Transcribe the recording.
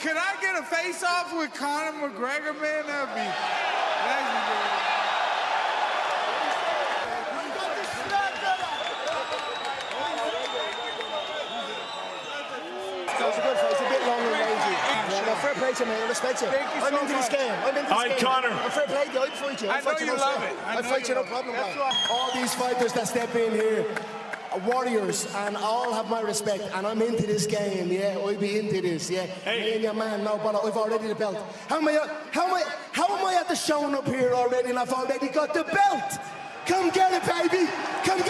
Could I get a face off with Conor McGregor, man? That'd be legendary. That was a good fight. It's a bit long and rangy. Yeah, no, fair play to me. I respect you. Thank you I'm so into this game. I'm into this All right, game. Conor. I'm fair play to you. I'd fight you. I'd I know you. you love it. I I'd fight you you, no problem, That's All these fighters that step in here are warriors and I all have my respect. And I'm into this game, yeah. I be into this, yeah. Hey. Me and your man, no, but I've already the belt. How am I? How am I? How am I at the showing up here already? And I've already got the belt. Come get it, baby. Come get the strap, baby.